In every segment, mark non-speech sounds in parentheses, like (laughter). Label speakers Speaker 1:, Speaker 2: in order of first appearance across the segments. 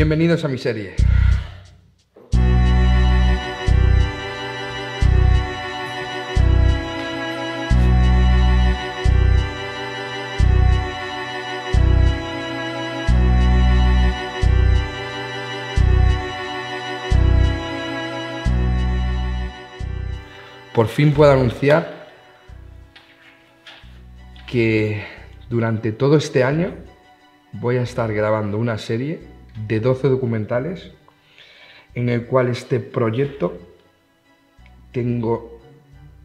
Speaker 1: Bienvenidos a mi serie. Por fin puedo anunciar que durante todo este año voy a estar grabando una serie de 12 documentales en el cual este proyecto tengo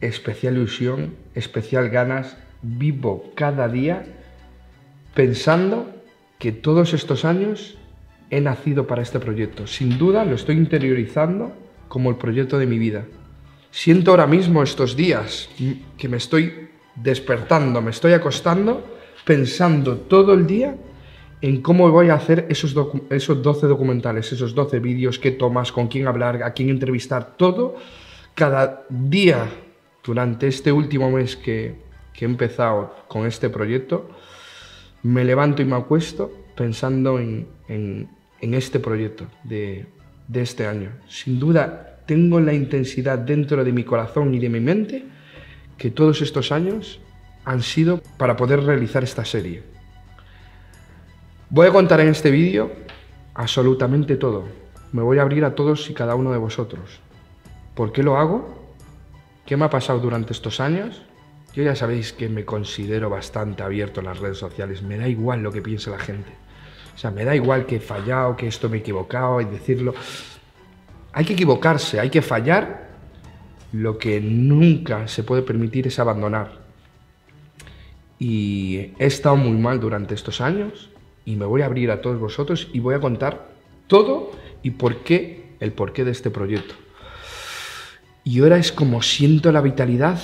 Speaker 1: especial ilusión, especial ganas, vivo cada día pensando que todos estos años he nacido para este proyecto. Sin duda lo estoy interiorizando como el proyecto de mi vida. Siento ahora mismo estos días que me estoy despertando, me estoy acostando pensando todo el día en cómo voy a hacer esos, esos 12 documentales, esos 12 vídeos, qué tomas, con quién hablar, a quién entrevistar, todo, cada día durante este último mes que, que he empezado con este proyecto, me levanto y me acuesto pensando en, en, en este proyecto de, de este año. Sin duda, tengo la intensidad dentro de mi corazón y de mi mente que todos estos años han sido para poder realizar esta serie. Voy a contar en este vídeo absolutamente todo. Me voy a abrir a todos y cada uno de vosotros. ¿Por qué lo hago? ¿Qué me ha pasado durante estos años? Yo ya sabéis que me considero bastante abierto en las redes sociales. Me da igual lo que piense la gente. O sea, me da igual que he fallado, que esto me he equivocado y decirlo. Hay que equivocarse, hay que fallar. Lo que nunca se puede permitir es abandonar. Y he estado muy mal durante estos años y me voy a abrir a todos vosotros y voy a contar todo y por qué, el porqué de este proyecto. Y ahora es como siento la vitalidad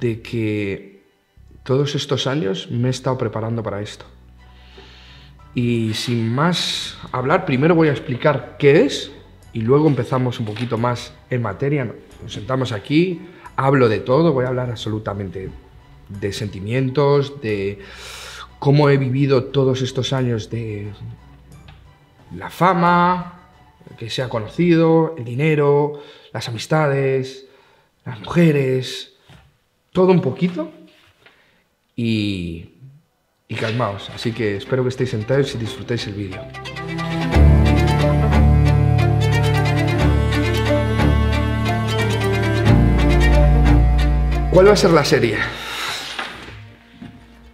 Speaker 1: de que todos estos años me he estado preparando para esto. Y sin más hablar, primero voy a explicar qué es y luego empezamos un poquito más en materia. Nos sentamos aquí, hablo de todo, voy a hablar absolutamente de sentimientos, de cómo he vivido todos estos años de la fama, que se ha conocido, el dinero, las amistades, las mujeres, todo un poquito. Y, y calmaos, así que espero que estéis sentados y disfrutéis el vídeo. ¿Cuál va a ser la serie?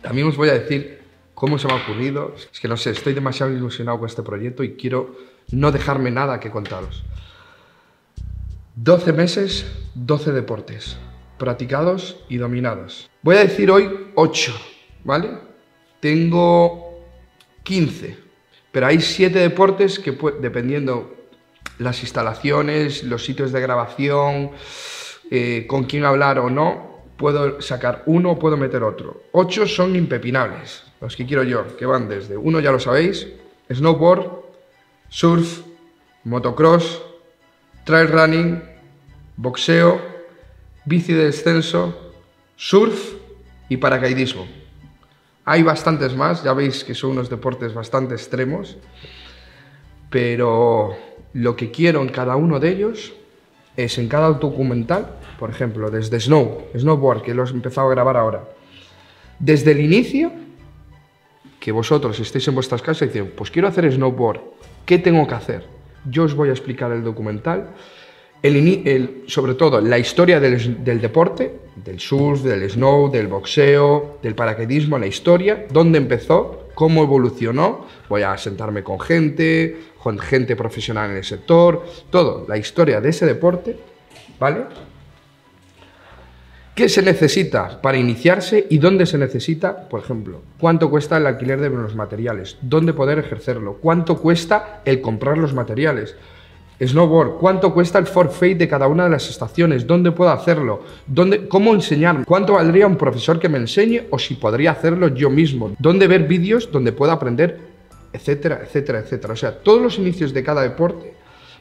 Speaker 1: También os voy a decir cómo se me ha ocurrido. Es que no sé, estoy demasiado ilusionado con este proyecto y quiero no dejarme nada que contaros. 12 meses, 12 deportes, practicados y dominados. Voy a decir hoy 8, ¿vale? Tengo 15, pero hay 7 deportes que, dependiendo las instalaciones, los sitios de grabación, eh, con quién hablar o no, puedo sacar uno o puedo meter otro. Ocho son impepinables, los que quiero yo, que van desde, uno ya lo sabéis, snowboard, surf, motocross, trail running, boxeo, bici de descenso, surf y paracaidismo. Hay bastantes más, ya veis que son unos deportes bastante extremos, pero lo que quiero en cada uno de ellos es en cada documental, por ejemplo, desde Snow, Snowboard, que lo he empezado a grabar ahora, desde el inicio, que vosotros estéis en vuestras casas y dicen, pues quiero hacer snowboard, ¿qué tengo que hacer? Yo os voy a explicar el documental, el, sobre todo la historia del, del, deporte, del surf, del snow, del boxeo, del paracaidismo, la historia, dónde empezó, cómo evolucionó, voy a sentarme con gente, con gente profesional en el sector, todo, la historia de ese deporte, ¿vale? ¿Qué se necesita para iniciarse y dónde se necesita, por ejemplo? ¿Cuánto cuesta el alquiler de los materiales? ¿Dónde poder ejercerlo? ¿Cuánto cuesta el comprar los materiales? Snowboard, ¿cuánto cuesta el forfait de cada una de las estaciones? ¿Dónde puedo hacerlo? ¿Dónde, ¿Cómo enseñarme? ¿Cuánto valdría un profesor que me enseñe o si podría hacerlo yo mismo? ¿Dónde ver vídeos donde pueda aprender? Etcétera, etcétera, etcétera. O sea, todos los inicios de cada deporte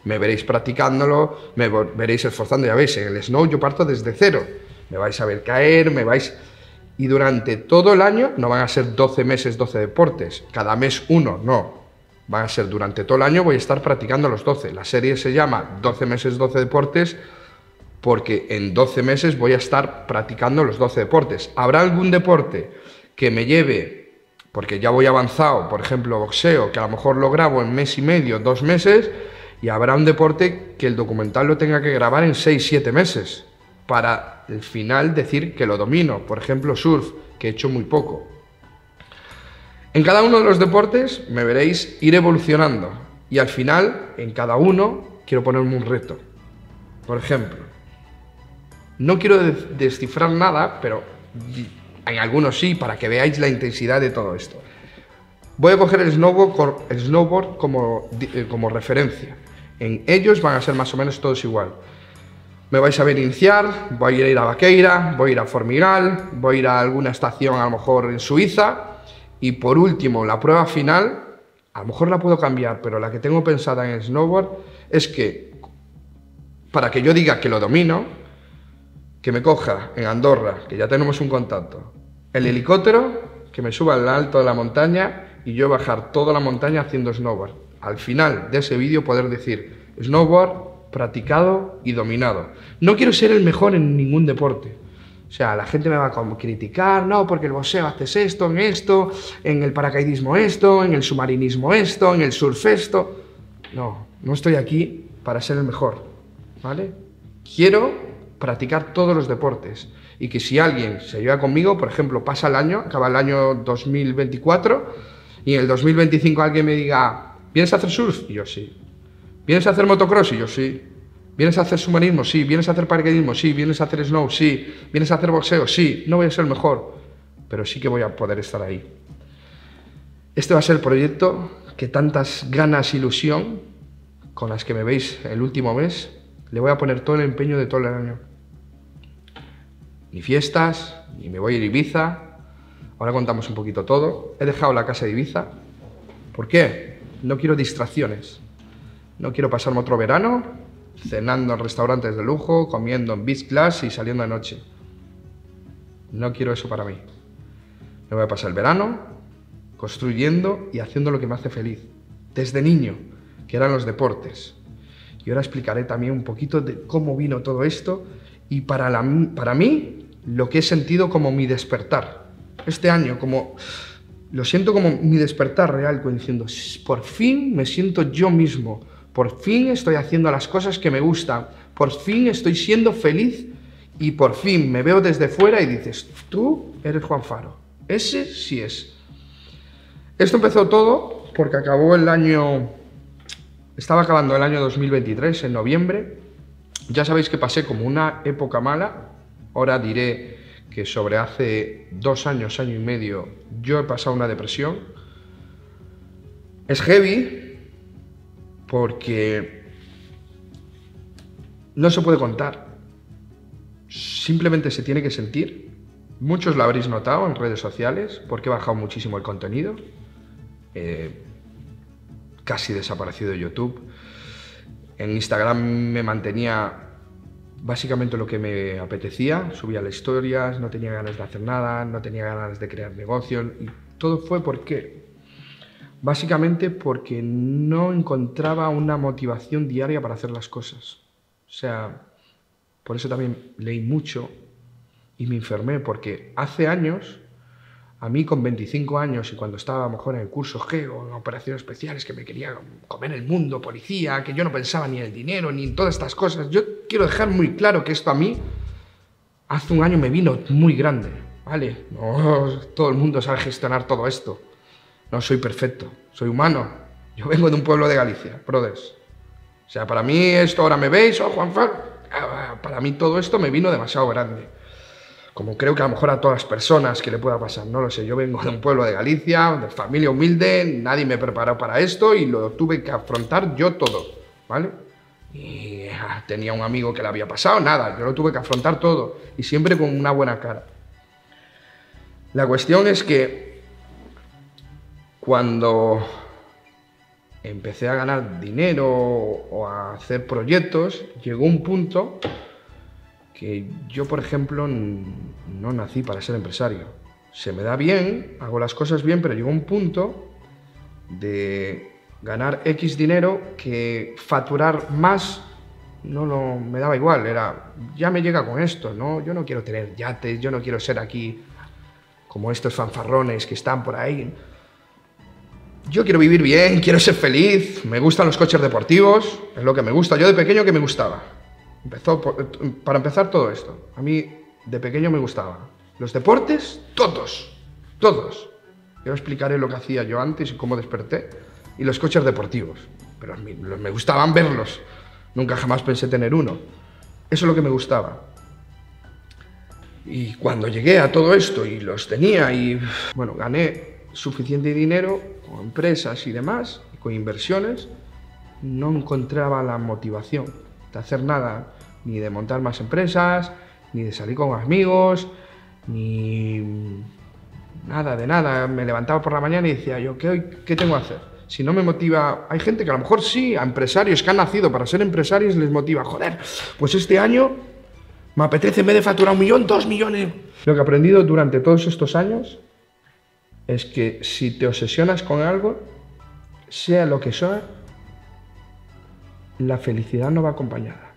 Speaker 1: me veréis practicándolo, me veréis esforzando. Ya veis, en el snow yo parto desde cero me vais a ver caer, me vais... Y durante todo el año no van a ser 12 meses, 12 deportes, cada mes uno, no. van a ser durante todo el año, voy a estar practicando los 12. La serie se llama 12 meses, 12 deportes, porque en 12 meses voy a estar practicando los 12 deportes. ¿Habrá algún deporte que me lleve, porque ya voy avanzado, por ejemplo, boxeo, que a lo mejor lo grabo en mes y medio, dos meses, y habrá un deporte que el documental lo tenga que grabar en 6, 7 meses, para el final decir que lo domino. Por ejemplo, surf, que he hecho muy poco. En cada uno de los deportes me veréis ir evolucionando y al final, en cada uno, quiero ponerme un reto. Por ejemplo, no quiero descifrar nada, pero en algunos sí, para que veáis la intensidad de todo esto. Voy a coger el snowboard, eh, como referencia. En ellos van a ser más o menos todos igual. Me vais a ver iniciar, voy a ir a Vaqueira, voy a ir a Formigal, voy a ir a alguna estación a lo mejor en Suiza y por último, la prueba final, a lo mejor la puedo cambiar, pero la que tengo pensada en el snowboard es que, para que yo diga que lo domino, que me coja en Andorra, que ya tenemos un contacto, el helicóptero, que me suba al alto de la montaña y yo bajar toda la montaña haciendo snowboard. Al final de ese vídeo poder decir, snowboard practicado y dominado. No quiero ser el mejor en ningún deporte o sea, la gente me va a criticar, no, porque el boxeo haces esto, en esto, en el paracaidismo esto, en el submarinismo esto, en el surf esto. No, no estoy aquí para ser el mejor, ¿vale? Quiero practicar todos los deportes y que si alguien se lleva conmigo, por ejemplo, pasa el año, acaba el año 2024 y en el 2025 alguien me diga, ¿vienes a hacer surf? Yo sí. ¿Vienes a hacer motocross? Y yo sí. ¿Vienes a hacer submarinismo? Sí. ¿Vienes a hacer paracaidismo? Sí. ¿Vienes a hacer snow? Sí. ¿Vienes a hacer boxeo? Sí. No voy a ser el mejor, pero sí que voy a poder estar ahí. Este va a ser el proyecto que tantas ganas, ilusión, con las que me veis el último mes, le voy a poner todo el empeño de todo el año. Ni fiestas, ni me voy a Ibiza. Ahora contamos un poquito todo. He dejado la casa de Ibiza. ¿Por qué? No quiero distracciones. No quiero pasarme otro verano cenando en restaurantes de lujo, comiendo en beach class y saliendo de noche. No quiero eso para mí. Me voy a pasar el verano construyendo y haciendo lo que me hace feliz. Desde niño, que eran los deportes. Y ahora explicaré también un poquito de cómo vino todo esto y para, para mí lo que he sentido como mi despertar. Este año, como lo siento como mi despertar real, diciendo, por fin me siento yo mismo por fin estoy haciendo las cosas que me gustan. Por fin estoy siendo feliz y por fin me veo desde fuera y dices, tú eres Juan Faro. Ese sí es. Esto empezó todo porque acabó el año... Estaba acabando el año 2023, en noviembre. Ya sabéis que pasé como una época mala. Ahora diré que sobre hace dos años, año y medio, yo he pasado una depresión. Es heavy, porque no se puede contar. Simplemente se tiene que sentir. Muchos lo habréis notado en redes sociales porque he bajado muchísimo el contenido. casi desaparecido de YouTube. En Instagram me mantenía básicamente lo que me apetecía. Subía las historias, no tenía ganas de hacer nada, no tenía ganas de crear negocios. Y todo fue porque Básicamente porque no encontraba una motivación diaria para hacer las cosas. O sea, por eso también leí mucho y me enfermé, porque hace años, a mí con 25 años y cuando estaba mejor en el curso GEO, en operaciones especiales, que me quería comer el mundo, policía, que yo no pensaba ni en el dinero ni en todas estas cosas, yo quiero dejar muy claro que esto a mí hace un año me vino muy grande, ¿vale? No todo el mundo sabe gestionar todo esto. No soy perfecto, soy humano. Yo vengo de un pueblo de Galicia, brothers. O sea, para mí esto, ahora me veis, oh, Juan ah, para mí todo esto me vino demasiado grande. Como creo que a lo mejor a todas las personas que le pueda pasar, no lo sé. Yo vengo de un pueblo de Galicia, de familia humilde, nadie me preparó para esto y lo tuve que afrontar yo todo, ¿vale? Y ah, tenía un amigo que le había pasado, nada, yo lo tuve que afrontar todo y siempre con una buena cara. La cuestión es que cuando empecé a ganar dinero o a hacer proyectos, llegó un punto que yo, por ejemplo, no nací para ser empresario. Se me da bien, hago las cosas bien, pero llegó un punto de ganar X dinero que facturar más no, no me daba igual, era, ya me llega con esto, ¿no? Yo no quiero tener yates, yo no quiero ser aquí como estos fanfarrones que están por ahí. Yo quiero vivir bien, quiero ser feliz, me gustan los coches deportivos, es lo que me gusta. Yo de pequeño que me gustaba. Empezó para empezar todo esto. A mí de pequeño me gustaba. Los deportes, todos, todos. Yo explicaré lo que hacía yo antes y cómo desperté. Y los coches deportivos. Pero a mí me gustaban verlos. Nunca jamás pensé tener uno. Eso es lo que me gustaba. Y cuando llegué a todo esto y los tenía y, bueno, gané suficiente dinero con empresas y demás, con inversiones, no encontraba la motivación de hacer nada, ni de montar más empresas, ni de salir con amigos, ni nada de nada. Me levantaba por la mañana y decía yo, ¿qué, tengo que hacer? si no me motiva, hay gente que a lo mejor sí, a empresarios que han nacido para ser empresarios les motiva, joder, pues este año me apetece en vez de facturar un millón, dos millones. Lo que he aprendido durante todos estos años es que si te obsesionas con algo, sea lo que sea, la felicidad no va acompañada.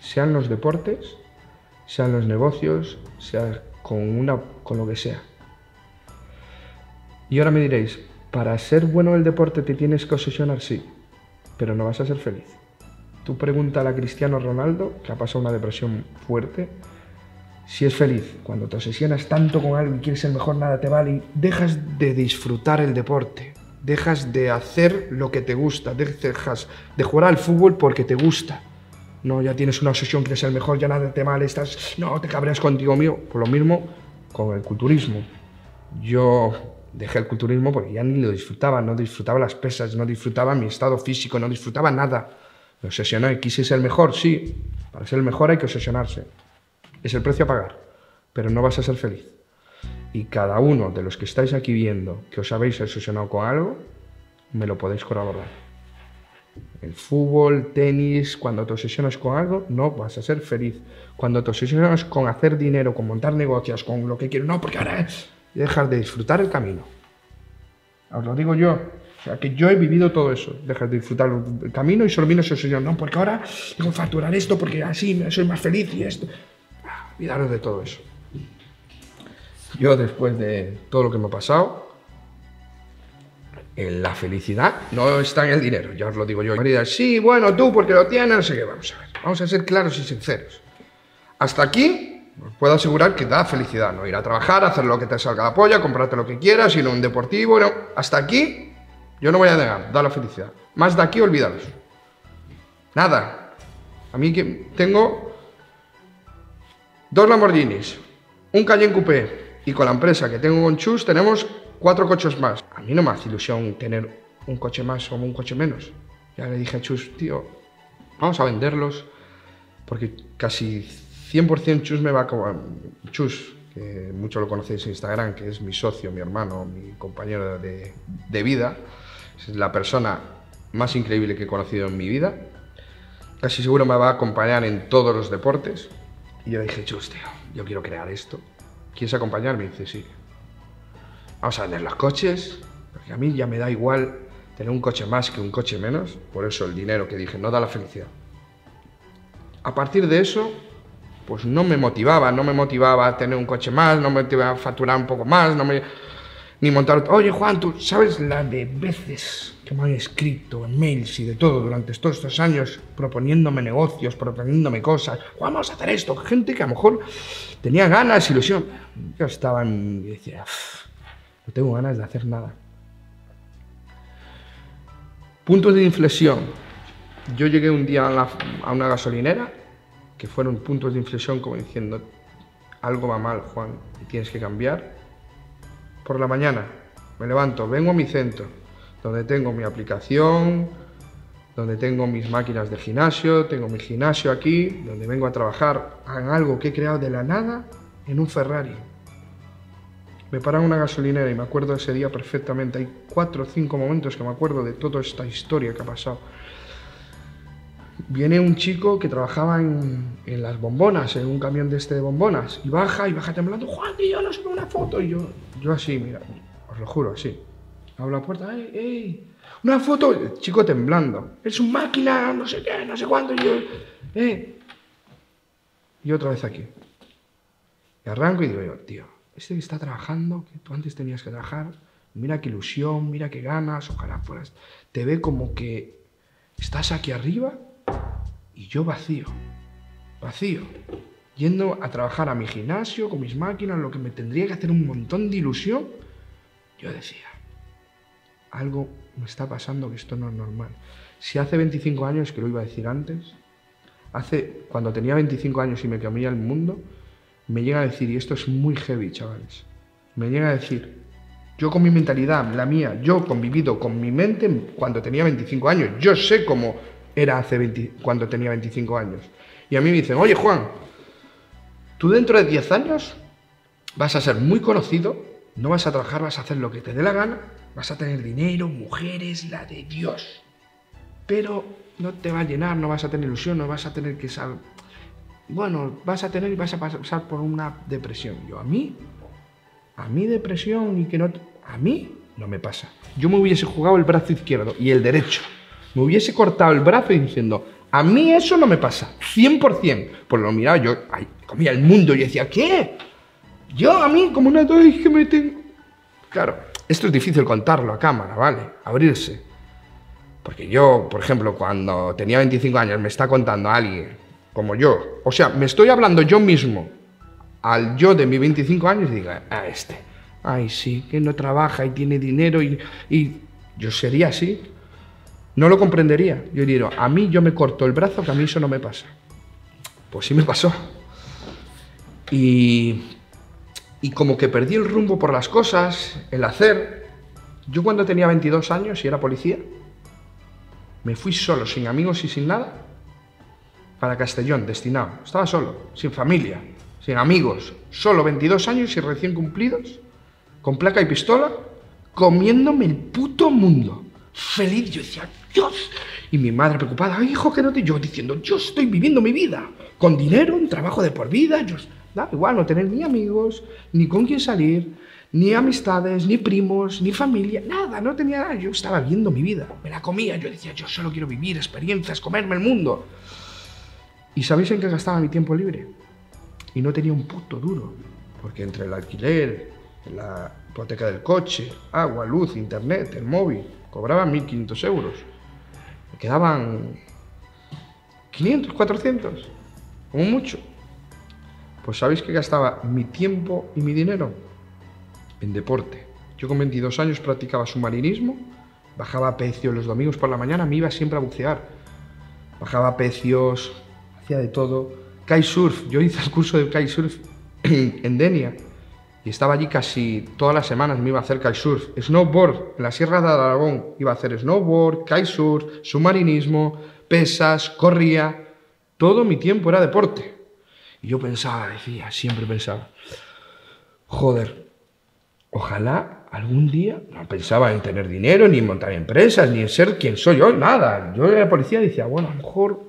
Speaker 1: Sean los deportes, sean los negocios, sea con, una, con lo que sea. Y ahora me diréis, para ser bueno en el deporte te tienes que obsesionar, sí, pero no vas a ser feliz. Tú pregunta a Cristiano Ronaldo, que ha pasado una depresión fuerte, si es feliz. Cuando te obsesionas tanto con algo y quieres ser mejor, nada te vale y dejas de disfrutar el deporte, dejas de hacer lo que te gusta, dejas de jugar al fútbol porque te gusta. No, ya tienes una obsesión, quieres ser mejor, ya nada te vale, estás, no, te cabreas contigo mío. Por lo mismo con el culturismo. Yo dejé el culturismo porque ya ni lo disfrutaba, no disfrutaba las pesas, no disfrutaba mi estado físico, no disfrutaba nada. Me obsesioné, quise ser mejor, sí, para ser el mejor hay que obsesionarse. Es el precio a pagar, pero no vas a ser feliz. Y cada uno de los que estáis aquí viendo que os habéis obsesionado con algo, me lo podéis corroborar. El fútbol, tenis, cuando te obsesionas con algo, no vas a ser feliz. Cuando te obsesionas con hacer dinero, con montar negocios, con lo que quiero, no, porque ahora y dejas de disfrutar el camino. Os lo digo yo. O sea, que yo he vivido todo eso. Dejas de disfrutar el camino y solo vino ese señor. No, porque ahora tengo que facturar esto, porque así soy más feliz y esto. Olvidaros de todo eso. Yo, después de todo lo que me ha pasado, la felicidad no está en el dinero, ya os lo digo yo. Marida, sí, bueno, tú porque lo tienes, no sé qué. Vamos a ver, vamos a ser claros y sinceros. Hasta aquí os puedo asegurar que da felicidad, ¿no? Ir a trabajar, hacer lo que te salga la polla, comprarte lo que quieras, ir a un deportivo, no. Hasta aquí, yo no voy a negar, da la felicidad. Más de aquí, olvidaros. Nada. A mí que tengo dos Lamborghinis, un Cayenne Coupé y con la empresa que tengo con Chus tenemos cuatro coches más. A mí no me hace ilusión tener un coche más o un coche menos. Ya le dije a Chus, tío, vamos a venderlos porque casi 100% Chus me va a... Chus, que mucho lo conocéis en Instagram, que es mi socio, mi hermano, mi compañero de, de vida, es la persona más increíble que he conocido en mi vida. Casi seguro me va a acompañar en todos los deportes. Y yo dije, Chus, yo quiero crear esto. ¿Quieres acompañarme? Dice, sí. Vamos a vender los coches, porque a mí ya me da igual tener un coche más que un coche menos. Por eso el dinero que dije no da la felicidad. A partir de eso, pues no me motivaba, no me motivaba a tener un coche más, no me motivaba a facturar un poco más, no me, ni montar... Oye Juan, tú sabes la de veces que me han escrito en mails y de todo durante todos estos años proponiéndome negocios, proponiéndome cosas, Juan, vamos a hacer esto, gente que a lo mejor tenía ganas, ilusión. Yo estaba en... y decía, no tengo ganas de hacer nada. Puntos de inflexión. Yo llegué un día a una gasolinera que fueron puntos de inflexión como diciendo, algo va mal, Juan, tienes que cambiar. Por la mañana me levanto, vengo a mi centro, donde tengo mi aplicación, donde tengo mis máquinas de gimnasio, tengo mi gimnasio aquí, donde vengo a trabajar en algo que he creado de la nada en un Ferrari. Me paran una gasolinera y me acuerdo ese día perfectamente. Hay cuatro o cinco momentos que me acuerdo de toda esta historia que ha pasado viene un chico que trabajaba en, las bombonas, en un camión de este de bombonas, y baja y baja temblando, Juan, y yo no una foto, y yo, yo así, mira, os lo juro, así. Abro la puerta, ¡ey, ey! Una foto, chico temblando. Es un máquina, no sé qué, no sé cuánto. Y yo, ¡eh! Y otra vez aquí. Y arranco y digo yo, tío, este que está trabajando, que tú antes tenías que trabajar, mira qué ilusión, mira qué ganas, ojalá fueras. Te ve como que estás aquí arriba y yo vacío, vacío, yendo a trabajar a mi gimnasio, con mis máquinas, lo que me tendría que hacer un montón de ilusión. Yo decía, algo me está pasando que esto no es normal. Si hace 25 años, que lo iba a decir antes, hace, cuando tenía 25 años y me cambiaba el mundo, me llega a decir, y esto es muy heavy, chavales, me llega a decir, yo con mi mentalidad, la mía, yo convivido con mi mente cuando tenía 25 años, yo sé cómo era hace 20, cuando tenía 25 años. Y a mí me dicen, oye Juan, tú dentro de 10 años vas a ser muy conocido, no vas a trabajar, vas a hacer lo que te dé la gana, vas a tener dinero, mujeres, la de Dios. Pero no te va a llenar, no vas a tener ilusión, no vas a tener que saber bueno, vas a tener y vas a pasar por una depresión. Yo, a mí, a mí depresión y que no... A mí no me pasa. Yo me hubiese jugado el brazo izquierdo y el derecho. Me hubiese cortado el brazo diciendo, a mí eso no me pasa, 100%. Pues lo miraba yo, ay, comía el mundo y decía, ¿qué? Yo a mí como una que me tengo... Claro, esto es difícil contarlo a cámara, ¿vale? Abrirse. Porque yo, por ejemplo, cuando tenía 25 años me está contando a alguien como yo. O sea, me estoy hablando yo mismo al yo de mis 25 años y diga, a este, ay sí, que no trabaja y tiene dinero y, y yo sería así. No lo comprendería. Yo diría, a mí yo me corto el brazo que a mí eso no me pasa. Pues sí me pasó. Y, y como que perdí el rumbo por las cosas, el hacer. Yo cuando tenía 22 años y era policía, me fui solo, sin amigos y sin nada, para Castellón, destinado. Estaba solo, sin familia, sin amigos, solo 22 años y recién cumplidos, con placa y pistola, comiéndome el puto mundo. Feliz, yo decía, Dios. Y mi madre preocupada, hijo, que no te. Yo diciendo, yo estoy viviendo mi vida, con dinero, un trabajo de por vida. Yo, da igual, no tener ni amigos, ni con quién salir, ni amistades, ni primos, ni familia, nada, no tenía nada. Yo estaba viviendo mi vida, me la comía. Yo decía, yo solo quiero vivir experiencias, comerme el mundo. ¿Y sabéis en qué gastaba mi tiempo libre? Y no tenía un puto duro, porque entre el alquiler, la hipoteca del coche, agua, luz, internet, el móvil, cobraba 1.500 euros. Me quedaban 500, 400, como mucho. Pues ¿sabéis que gastaba mi tiempo y mi dinero? En deporte. Yo con 22 años practicaba submarinismo, bajaba pecios los domingos por la mañana, me iba siempre a bucear. Bajaba pecios, de todo. Kitesurf, yo hice el curso de kitesurf en Denia y estaba allí casi todas las semanas, me iba a hacer kitesurf. Snowboard, en la Sierra de Aragón iba a hacer snowboard, kitesurf, submarinismo, pesas, corría. Todo mi tiempo era deporte. Y yo pensaba, decía, siempre pensaba, joder, ojalá algún día, no pensaba en tener dinero, ni en montar empresas, ni en ser quien soy yo, nada. Yo era policía y decía, bueno, a lo mejor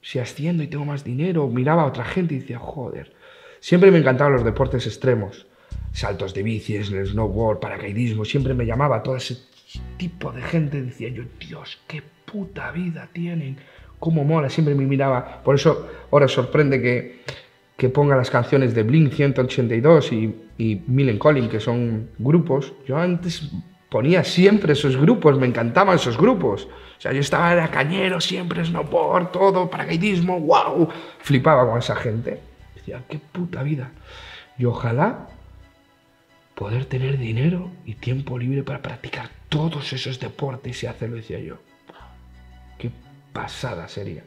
Speaker 1: si asciendo y tengo más dinero, miraba a otra gente y decía, joder, siempre me encantaban los deportes extremos, saltos de bicis, el snowboard, paracaidismo, siempre me llamaba todo ese tipo de gente, decía yo, Dios, qué puta vida tienen, cómo mola, siempre me miraba, por eso ahora sorprende que, que ponga las canciones de Blink 182 y, y Millen Collin, que son grupos, yo antes ponía siempre esos grupos, me encantaban esos grupos. O sea, yo estaba de cañero siempre, snowboard, todo, paracaidismo, wow. Flipaba con esa gente. Decía, qué puta vida. Y ojalá poder tener dinero y tiempo libre para practicar todos esos deportes y hacerlo, decía yo. Qué pasada sería.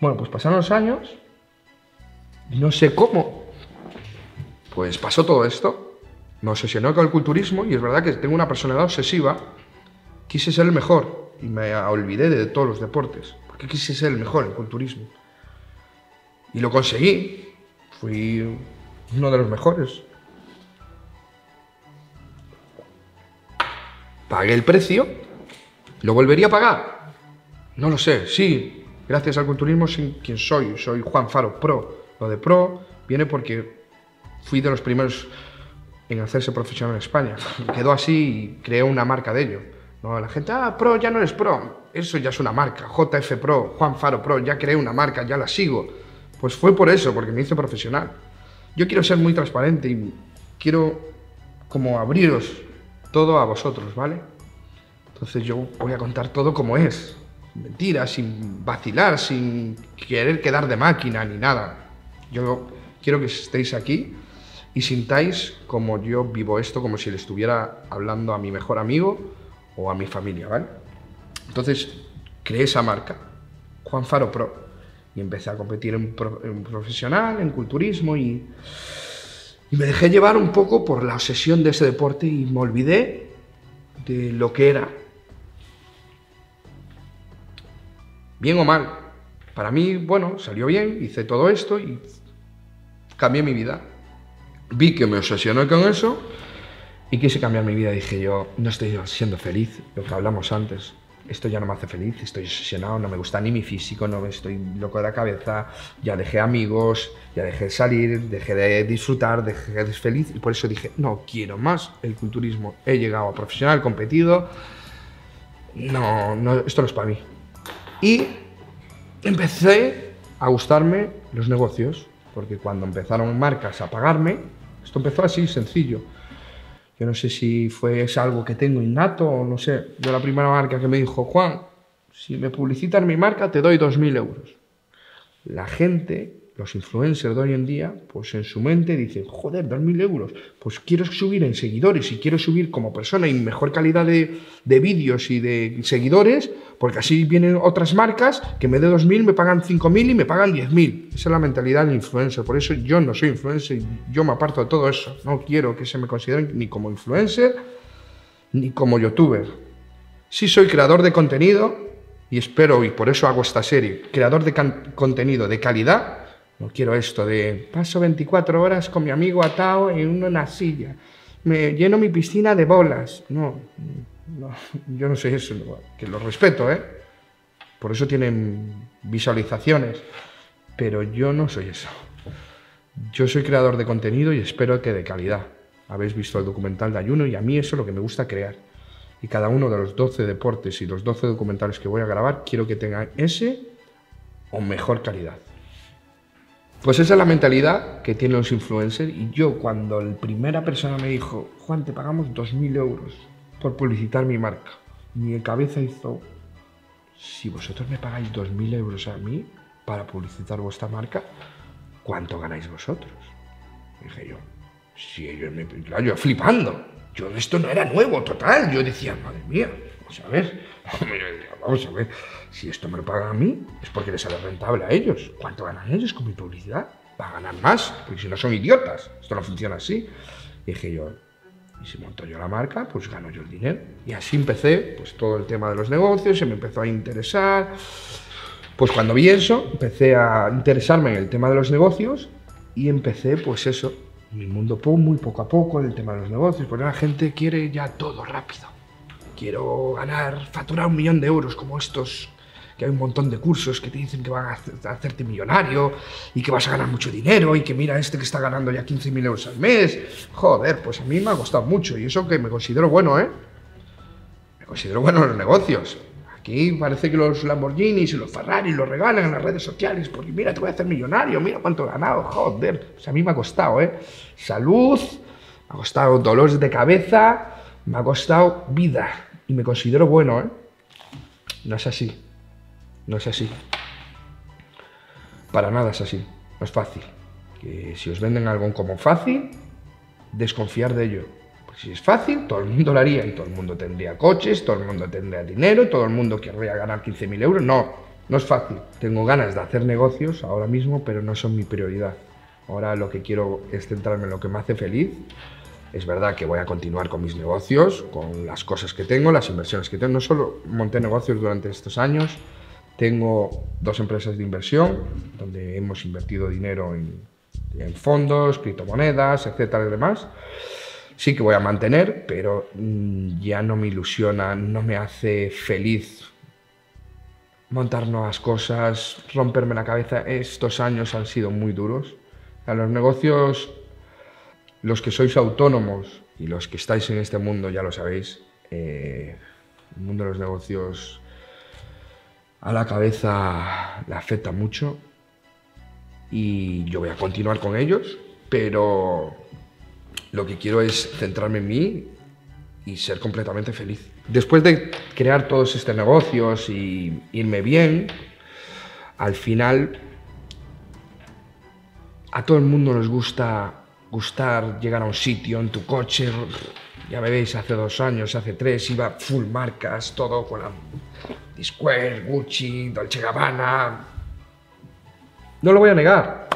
Speaker 1: Bueno, pues pasaron los años, no sé cómo, pues pasó todo esto, me obsesioné con el culturismo y es verdad que tengo una personalidad obsesiva, quise ser el mejor, y me olvidé de todos los deportes, porque quise ser el mejor en culturismo. Y lo conseguí, fui uno de los mejores. Pagué el precio, ¿lo volvería a pagar? No lo sé, sí, gracias al culturismo soy quien soy, soy Juan Faro Pro. Lo de Pro viene porque fui de los primeros en hacerse profesional en España. (laughs) Quedó así y creó una marca de ello. ¿no? La gente, ah, pro, ya no eres pro. Eso ya es una marca. JF Pro, Juan Faro Pro, ya creé una marca, ya la sigo. Pues fue por eso, porque me hice profesional. Yo quiero ser muy transparente y quiero como abriros todo a vosotros, ¿vale? Entonces yo voy a contar todo como es. Sin mentiras, sin vacilar, sin querer quedar de máquina ni nada. Yo quiero que estéis aquí y sintáis como yo vivo esto, como si le estuviera hablando a mi mejor amigo o a mi familia, ¿vale? Entonces creé esa marca, Juan Faro Pro, y empecé a competir en, profesional, en culturismo y, y me dejé llevar un poco por la obsesión de ese deporte y me olvidé de lo que era. Bien o mal. Para mí, bueno, salió bien, hice todo esto y cambié mi vida. Vi que me obsesioné con eso y quise cambiar mi vida. Dije yo, no estoy siendo feliz, lo que hablamos antes. Esto ya no me hace feliz, estoy obsesionado, no me gusta ni mi físico, no estoy loco de la cabeza, ya dejé amigos, ya dejé de salir, dejé de disfrutar, dejé de ser feliz y por eso dije, no quiero más el culturismo. He llegado a profesional, competido, no, no, esto no es para mí. Y empecé a gustarme los negocios, porque cuando empezaron marcas a pagarme, esto empezó así, sencillo. Yo no sé si fue es algo que tengo innato o no sé. Yo la primera marca que me dijo, Juan, si me publicitas mi marca te doy 2.000 euros. La gente los influencers de hoy en día, pues en su mente dicen, joder, dos mil euros, pues quiero subir en seguidores y quiero subir como persona y mejor calidad de, de vídeos y de seguidores, porque así vienen otras marcas que me de dos me pagan cinco mil y me pagan diez mil. Esa es la mentalidad del influencer, por eso yo no soy influencer, yo me aparto de todo eso, no quiero que se me consideren ni como influencer ni como youtuber. Sí soy creador de contenido y espero, y por eso hago esta serie, creador de contenido de calidad, no quiero esto de paso 24 horas con mi amigo atado en una silla. Me lleno mi piscina de bolas. No, yo no sé eso. Que lo respeto, ¿eh? Por eso tienen visualizaciones. Pero yo no soy eso. Yo soy creador de contenido y espero que de calidad. Habéis visto el documental de ayuno y a mí eso es lo que me gusta crear. Y cada uno de los 12 deportes y los 12 documentales que voy a grabar quiero que tengan ese o mejor calidad. Pues esa es la mentalidad que tienen los influencers y yo cuando la primera persona me dijo, Juan, te pagamos 2.000 euros por publicitar mi marca, mi cabeza hizo, si vosotros me pagáis 2.000 euros a mí para publicitar vuestra marca, ¿cuánto ganáis vosotros? Dije yo, si ellos me... Claro, yo flipando. Yo esto no era nuevo, total. Yo decía, madre mía, ver, (laughs) vamos a ver, si esto me lo pagan a mí, es porque les sale rentable a ellos. ¿Cuánto ganan ellos con mi publicidad? Va a ganar más, porque si no son idiotas, esto no funciona así. Y dije yo, y si monto yo la marca, pues gano yo el dinero. Y así empecé, pues todo el tema de los negocios, se me empezó a interesar. Pues cuando vi eso, empecé a interesarme en el tema de los negocios y empecé, pues eso, mi mundo muy poco a poco en el tema de los negocios, porque la gente quiere ya todo rápido. Quiero ganar, facturar un millón de euros como estos, que hay un montón de cursos que te dicen que van a hacerte millonario y que vas a ganar mucho dinero y que mira este que está ganando ya 15.000 euros al mes. Joder, pues a mí me ha costado mucho y eso que me considero bueno, ¿eh? Me considero bueno en los negocios. Aquí parece que los Lamborghinis y los Ferrari los regalan en las redes sociales porque mira, te voy a hacer millonario, mira cuánto he ganado, joder. Pues a mí me ha costado, ¿eh? Salud, me ha costado dolores de cabeza, me ha costado vida y me considero bueno, ¿eh? No es así, no es así. Para nada es así, no es fácil. Que si os venden algo como fácil, desconfiar de ello si es fácil, todo el mundo lo haría y todo el mundo tendría coches, todo el mundo tendría dinero, todo el mundo querría ganar 15.000 euros. No, no es fácil. Tengo ganas de hacer negocios ahora mismo, pero no son mi prioridad. Ahora lo que quiero es centrarme en lo que me hace feliz. Es verdad que voy a continuar con mis negocios, con las cosas que tengo, las inversiones que tengo. No solo monté negocios durante estos años, tengo dos empresas de inversión donde hemos invertido dinero en, fondos, criptomonedas, etcétera y demás sí que voy a mantener, pero mm, ya no me ilusiona, no me hace feliz montar nuevas cosas, romperme la cabeza. Estos años han sido muy duros. A los negocios los que sois autónomos y los que estáis en este mundo ya lo sabéis, eh, el mundo de los negocios a la cabeza le afecta mucho y yo voy a continuar con ellos, pero lo que quiero es centrarme en mí y ser completamente feliz. Después de crear todos estos negocios y irme bien, al final a todo el mundo nos gusta gustar llegar a un sitio en tu coche. Ya me veis, hace dos años, hace tres, iba full marcas, todo con la Gucci, Dolce Gabbana. No lo voy a negar.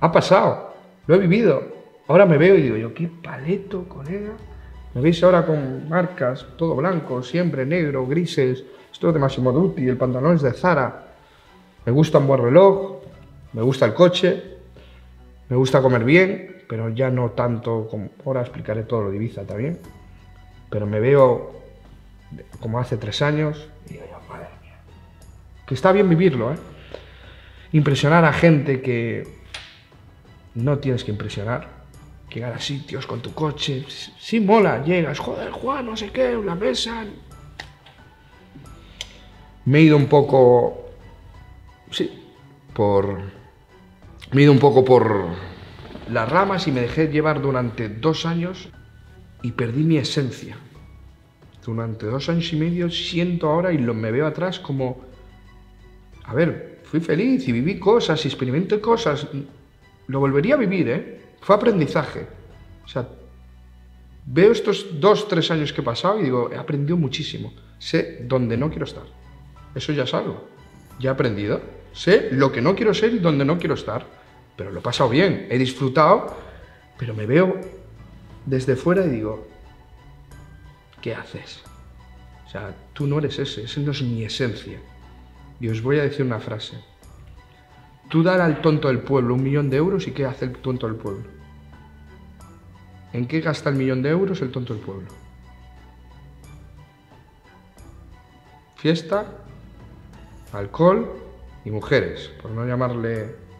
Speaker 1: Ha pasado. Lo he vivido. Ahora me veo y digo yo, qué paleto, colega. Me veis ahora con marcas, todo blanco, siempre negro, grises. Esto es de Massimo Dutti, el pantalón es de Zara. Me gusta un buen reloj, me gusta el coche, me gusta comer bien, pero ya no tanto como... Ahora explicaré todo lo de Ibiza también. Pero me veo como hace tres años y digo madre mía. Que está bien vivirlo, ¿eh? Impresionar a gente que no tienes que impresionar llegar a sitios con tu coche. Sí, mola, llegas, joder, Juan, no sé qué, una mesa. Me he ido un poco. Sí, por. Me he ido un poco por las ramas y me dejé llevar durante dos años y perdí mi esencia. Durante dos años y medio siento ahora y lo, me veo atrás como. A ver, fui feliz y viví cosas y experimenté cosas. Lo volvería a vivir, ¿eh? Fue aprendizaje. O sea, veo estos dos, tres años que he pasado y digo, he aprendido muchísimo. Sé dónde no quiero estar. Eso ya es algo. Ya he aprendido. Sé lo que no quiero ser y dónde no quiero estar. Pero lo he pasado bien, he disfrutado, pero me veo desde fuera y digo, ¿qué haces? O sea, tú no eres ese, ese no es mi esencia. Y os voy a decir una frase. Tú dar al tonto del pueblo un millón de euros y ¿qué hace el tonto del pueblo? ¿En qué gasta el millón de euros el tonto del pueblo? Fiesta, alcohol y mujeres, por no llamarle...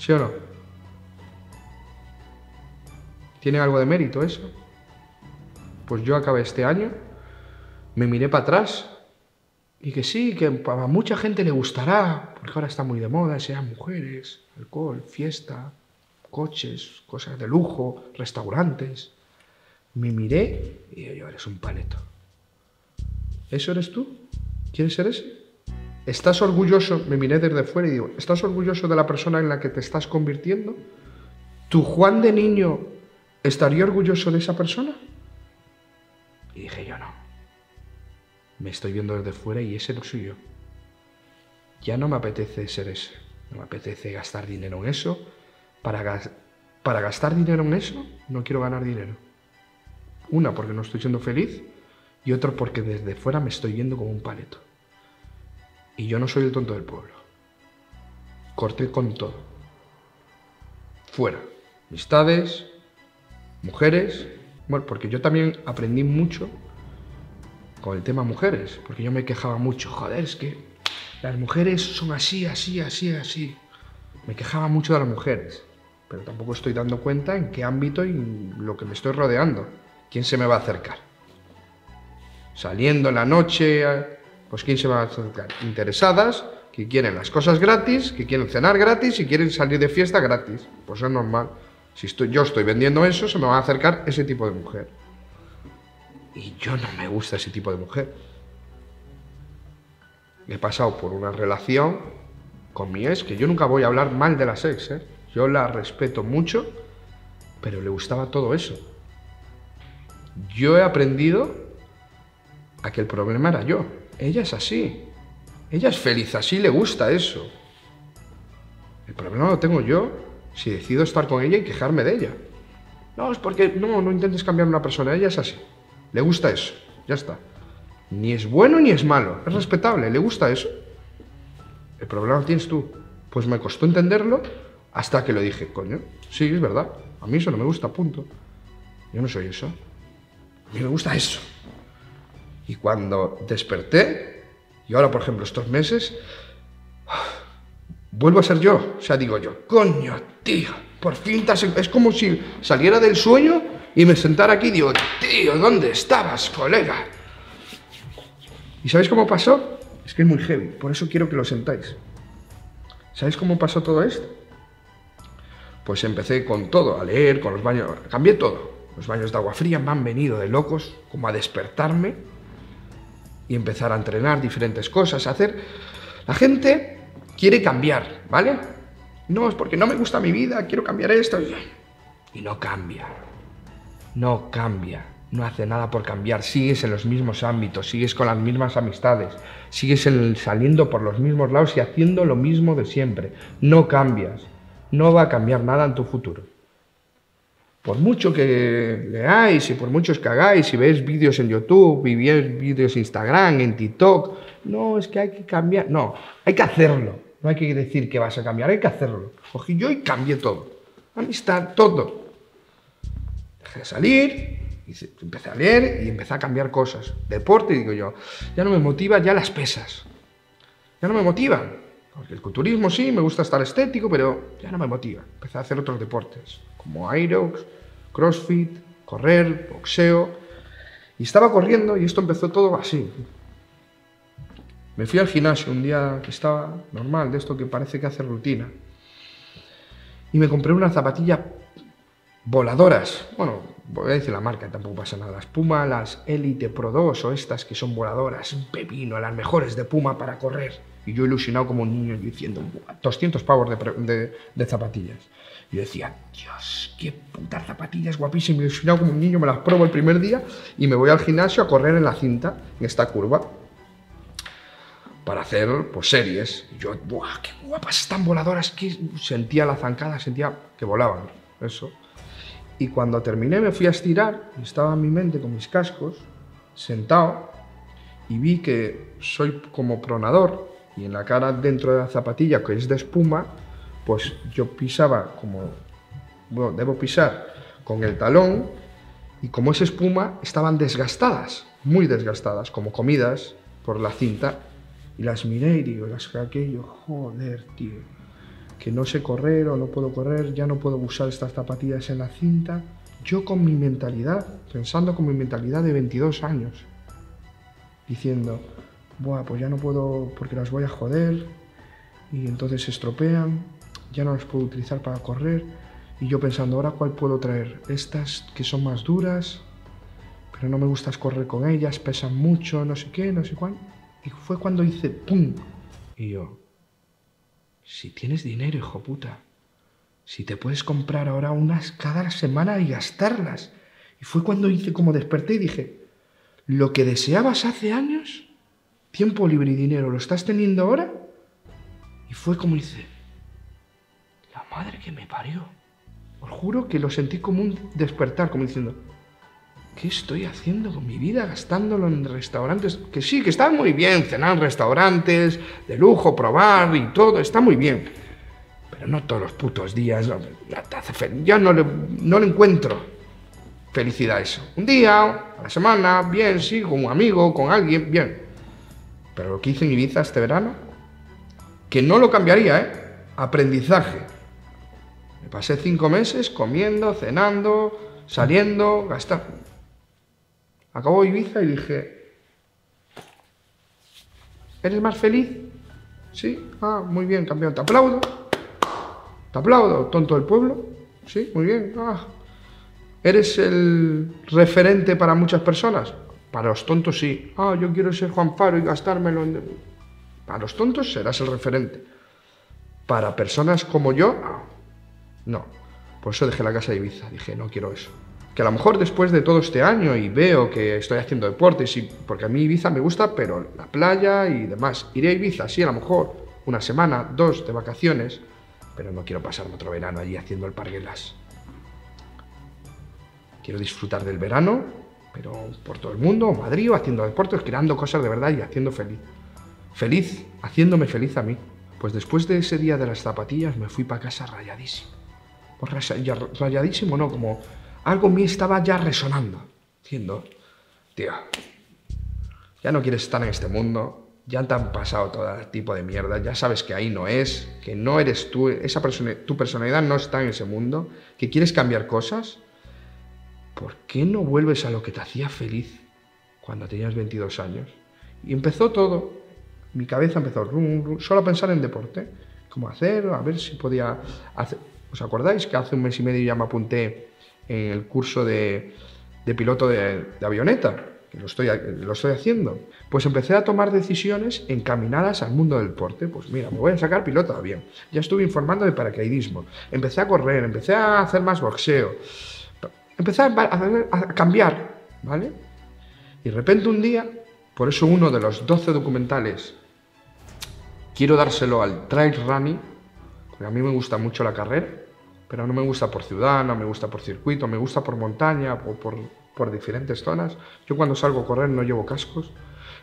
Speaker 1: ¿Sí o no? ¿Tiene algo de mérito eso? Pues yo acabé este año, me miré para atrás y que sí, que a mucha gente le gustará, porque ahora está muy de moda, sean mujeres, alcohol, fiesta, coches, cosas de lujo, restaurantes. Me miré y yo, eres un paleto. ¿Eso eres tú? ¿Quieres ser ese? ¿Estás orgulloso? Me miré desde fuera y digo, ¿estás orgulloso de la persona en la que te estás convirtiendo? ¿Tu Juan de niño estaría orgulloso de esa persona? Y dije yo no me estoy viendo desde fuera y ese no soy yo. Ya no me apetece ser ese. No me apetece gastar dinero en eso. Para, para gastar dinero en eso, no quiero ganar dinero. Una, porque no estoy siendo feliz. Y otra, porque desde fuera me estoy viendo como un paleto. Y yo no soy el tonto del pueblo. Corté con todo. Fuera. Amistades, mujeres. Bueno, porque yo también aprendí mucho con el tema mujeres, porque yo me quejaba mucho, joder, es que las mujeres son así, así, así, así. Me quejaba mucho de las mujeres, pero tampoco estoy dando cuenta en qué ámbito y lo que me estoy rodeando. ¿Quién se me va a acercar? Saliendo en la noche, pues ¿quién se va a acercar? Interesadas, que quieren las cosas gratis, que quieren cenar gratis y quieren salir de fiesta gratis. Pues es normal. Si yo estoy vendiendo eso, se me va a acercar ese tipo de mujer. Y yo no me gusta ese tipo de mujer. He pasado por una relación con mi ex, que yo nunca voy a hablar mal de las ex, ¿eh? yo la respeto mucho, pero le gustaba todo eso. Yo he aprendido a que el problema era yo. Ella es así. Ella es feliz, así le gusta eso. El problema lo tengo yo si decido estar con ella y quejarme de ella. No, es porque no, no intentes cambiar una persona, ella es así. Le gusta eso, ya está. Ni es bueno ni es malo, es respetable, le gusta eso. El problema lo tienes tú. Pues me costó entenderlo hasta que lo dije, coño, sí, es verdad, a mí eso no me gusta, punto. Yo no soy eso. A mí me gusta eso. Y cuando desperté, y ahora por ejemplo estos meses, vuelvo a ser yo. O sea, digo yo, coño, tío, Por fin es como si saliera del sueño y me sentara aquí y digo, tío, ¿dónde estabas, colega? ¿Y sabéis cómo pasó? Es que es muy heavy, por eso quiero que lo sentáis. ¿Sabéis cómo pasó todo esto? Pues empecé con todo, a leer, con los baños, cambié todo. Los baños de agua fría me han venido de locos, como a despertarme y empezar a entrenar diferentes cosas, a hacer... La gente quiere cambiar, ¿vale? No, es porque no me gusta mi vida, quiero cambiar esto. Y no cambia. No cambia. No hace nada por cambiar. Sigues en los mismos ámbitos, sigues con las mismas amistades, sigues saliendo por los mismos lados y haciendo lo mismo de siempre. No cambias. No va a cambiar nada en tu futuro. Por mucho que leáis y por muchos que hagáis y veis vídeos en YouTube y veis vídeos en Instagram, en TikTok, no, es que hay que cambiar. No, hay que hacerlo. No hay que decir que vas a cambiar, hay que hacerlo. Cogí yo y cambié todo. Amistad, todo. Dejé de salir, y empecé a leer y empecé a cambiar cosas. Deporte, digo yo, ya no me motiva ya las pesas. Ya no me motivan. Porque el culturismo sí, me gusta estar estético, pero ya no me motiva. Empecé a hacer otros deportes, como aerox, crossfit, correr, boxeo. Y estaba corriendo y esto empezó todo así. Me fui al gimnasio un día que estaba normal, de esto que parece que hace rutina. Y me compré unas zapatillas voladoras. Bueno, voy a decir la marca, tampoco pasa nada. Las Puma, las Elite Pro 2 o estas que son voladoras, un pepino, las mejores de Puma para correr. Y yo ilusionado como un niño diciendo, 200 pavos de, de, zapatillas. Yo decía, Dios, qué putas zapatillas guapísimas. Ilusionado como un niño, me las pruebo el primer día y me voy al gimnasio a correr en la cinta, en esta curva para hacer pues, series. Y yo, ¡buah, qué guapas están voladoras! Que sentía la zancada, sentía que volaban. Eso. Y cuando terminé me fui a estirar, y estaba en mi mente con mis cascos, sentado, y vi que soy como pronador, y en la cara dentro de la zapatilla, que es de espuma, pues yo pisaba como, bueno, debo pisar con el talón, y como es espuma, estaban desgastadas, muy desgastadas, como comidas por la cinta, y las miré y digo, las aquello, joder, tío, que no sé correr o no puedo correr, ya no puedo usar estas zapatillas en la cinta. Yo con mi mentalidad, pensando con mi mentalidad de 22 años, diciendo, Buah, pues ya no puedo porque las voy a joder y entonces se estropean, ya no las puedo utilizar para correr. Y yo pensando, ahora cuál puedo traer? Estas que son más duras, pero no me gusta correr con ellas, pesan mucho, no sé qué, no sé cuál. Y fue cuando hice ¡pum! Y yo, si tienes dinero, hijo puta, si te puedes comprar ahora unas cada semana y gastarlas. Y fue cuando hice como desperté y dije, lo que deseabas hace años, tiempo libre y dinero, ¿lo estás teniendo ahora? Y fue como hice, madre que me parió. Os juro que lo sentí como un despertar, como diciendo, ¿qué estoy haciendo con mi vida gastándolo en restaurantes? Que sí, que está muy bien cenar en restaurantes, de lujo, probar y todo, está muy bien. Pero no todos los putos días, ya no le, no le encuentro felicidad a eso. Un día, a la semana, bien, sí, con un amigo, con alguien, bien. Pero lo que hice en Ibiza este verano, que no lo cambiaría, ¿eh? Aprendizaje. Pasé cinco meses comiendo, cenando, saliendo, gastando. Acabó Ibiza y dije, ¿eres más feliz? Sí, ah, muy bien, campeón, te aplaudo. Te aplaudo, tonto del pueblo. Sí, muy bien. Ah. ¿Eres el referente para muchas personas? Para los tontos sí. Ah, yo quiero ser Juan Faro y gastármelo en... Para los tontos serás el referente. Para personas como yo, no. Por eso dejé la casa de Ibiza. Dije, no quiero eso que a lo mejor después de todo este año y veo que estoy haciendo deportes, y, porque a mí Ibiza me gusta, pero la playa y demás, iré a Ibiza, sí, a lo mejor una semana, dos de vacaciones, pero no quiero pasarme otro verano allí haciendo el parguelas. Quiero disfrutar del verano, pero por todo el mundo, Madrid, haciendo deportes, creando cosas de verdad y haciendo feliz. Feliz, haciéndome feliz a mí. Pues después de ese día de las zapatillas me fui para casa rayadísimo. Pues rayadísimo, no, como algo en mí estaba ya resonando, diciendo, tío, ya no quieres estar en este mundo, ya te han pasado todo tipo de mierda, ya sabes que ahí no es, que no eres tú, esa persona, tu personalidad no está en ese mundo, que quieres cambiar cosas, ¿por qué no vuelves a lo que te hacía feliz cuando tenías 22 años? Y empezó todo, mi cabeza empezó solo a pensar en deporte, cómo hacer, a ver si podía hacer. ¿Os acordáis que hace un mes y medio ya me apunté en el curso de, piloto de avioneta? que lo estoy, lo estoy haciendo. Pues empecé a tomar decisiones encaminadas al mundo del deporte. Pues mira, me voy a sacar piloto de avión. Ya estuve informando de paracaidismo. Empecé a correr, empecé a hacer más boxeo. Empecé a, cambiar, ¿vale? Y de repente un día, por eso uno de los 12 documentales, quiero dárselo al trail running, a mí me gusta mucho la carrera, pero no me gusta por ciudad, no me gusta por circuito, me gusta por montaña, por, por por diferentes zonas. Yo cuando salgo a correr no llevo cascos.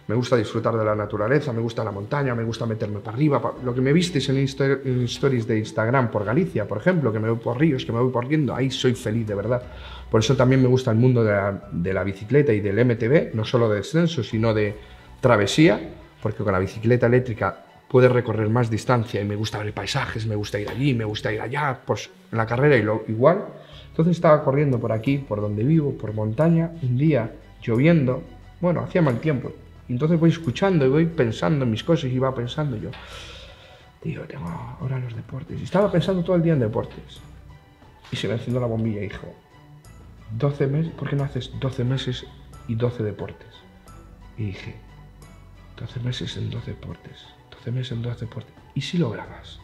Speaker 1: Me gusta disfrutar de la naturaleza, me gusta la montaña, me gusta meterme para arriba. Lo que me visteis en, stories de Instagram por Galicia, por ejemplo, que me voy por ríos, que me voy por riendo, ahí soy feliz de verdad. Por eso también me gusta el mundo de la, de la bicicleta y del MTB, no solo de descenso, sino de travesía, porque con la bicicleta eléctrica puedes recorrer más distancia y me gusta ver paisajes, me gusta ir allí, me gusta ir allá, pues en la carrera y lo, igual. Entonces estaba corriendo por aquí, por donde vivo, por montaña, un día lloviendo, bueno, hacía mal tiempo. Entonces voy escuchando y voy pensando en mis cosas y iba pensando yo, tío, tengo ahora los deportes. Y estaba pensando todo el día en deportes. Y se me encendió la bombilla y dijo, 12 meses, ¿por qué no haces 12 meses y 12 deportes? Y dije, 12 meses en 12 deportes, 12 meses en 12 deportes. ¿Y si lo grabas?